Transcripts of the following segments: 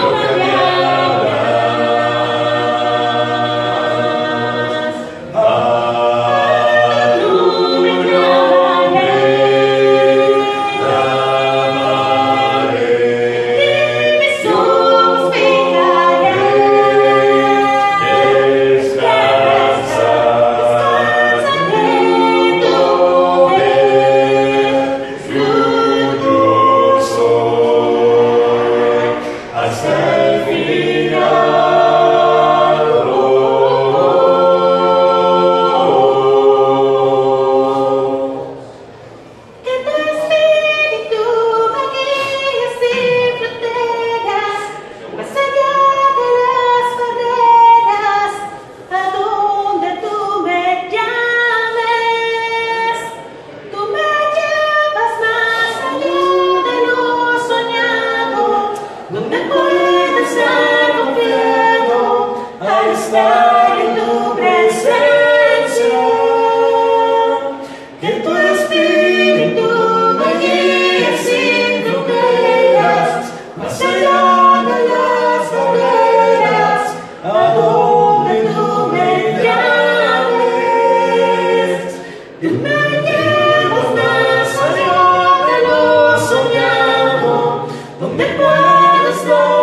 네. Donde puedes no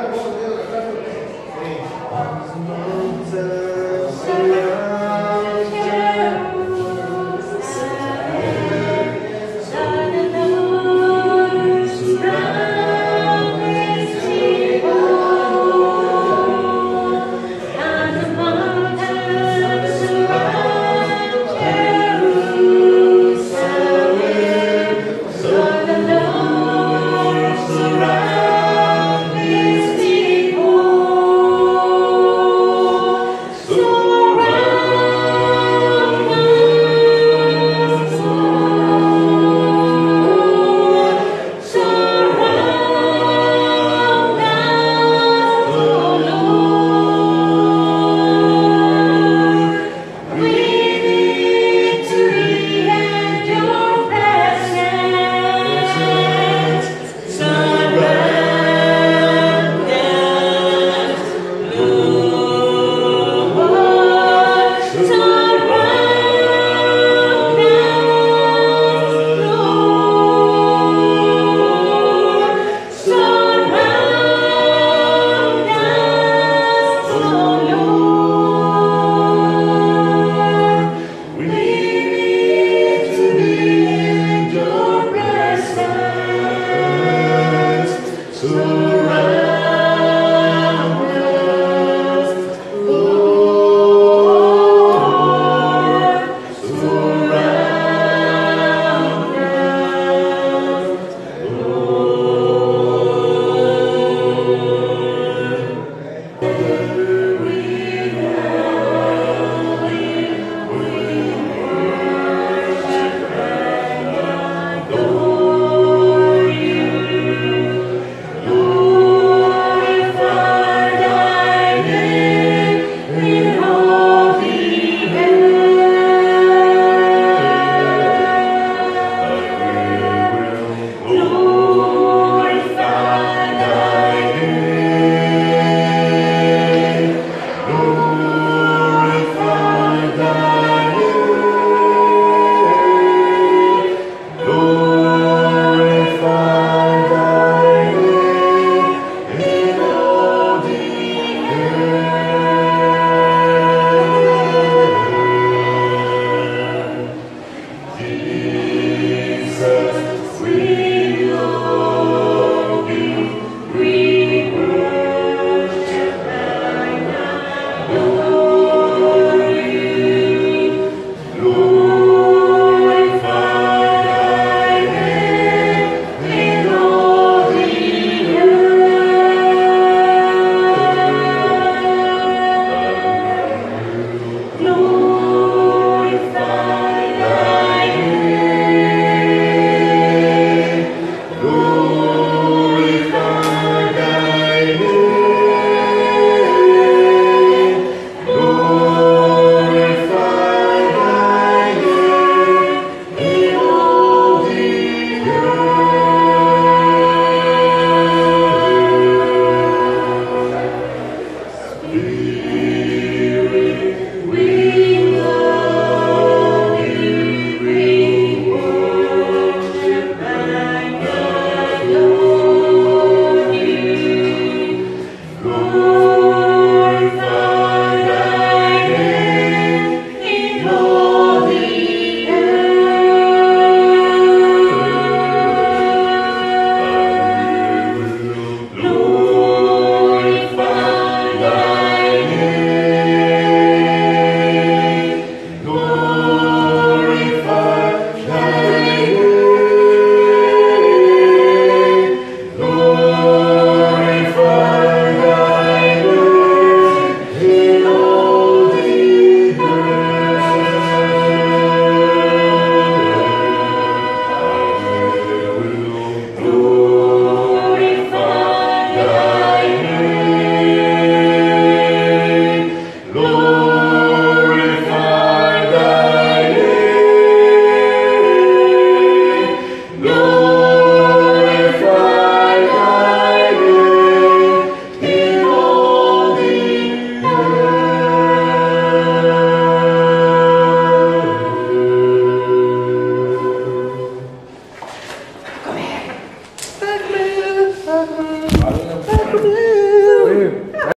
agora.